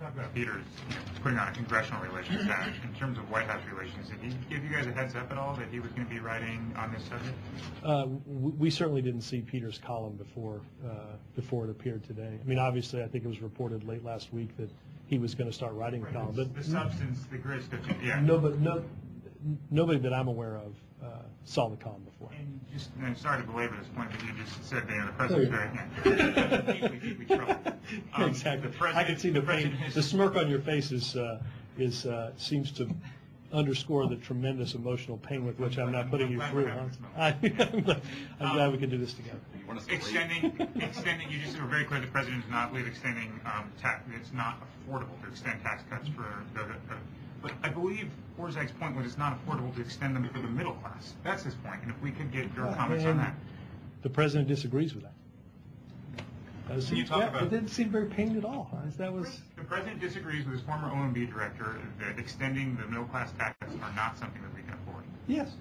Talk about Peters putting on a congressional relations staff. In terms of White House relations, did he give you guys a heads up at all that he was going to be writing on this subject? Uh, We certainly didn't see Peter's column before, uh, before it appeared today. I mean, obviously, I think it was reported late last week that he was going to start writing a column, The substance, the grist of, yeah. no, but no, nobody that I'm aware of uh, saw the column before. And just, and I'm sorry to belabor this point, but you just said, you know, the president's very, yeah. yeah. deeply, deeply troubled. Um, Exactly. the I can see the president pain, the smirk on your face is, uh, is, uh, seems to underscore the tremendous emotional pain with which I'm not putting you I'm through. huh? having this moment. I- I'm glad we can do this together. You want us to rate? Extending, extending, you just were very clear, the president does not believe extending, um, tax, it's not affordable to extend tax cuts for the, the- but I believe Orszag's point was it's not affordable to extend them for the middle class. That's his point. point, and if we could get your comments on that. The president disagrees with that. You talk yeah, It didn't seem very pained at all. That was, The president disagrees with his former OMB director that extending the middle class tax cuts are not something that we can afford. yes,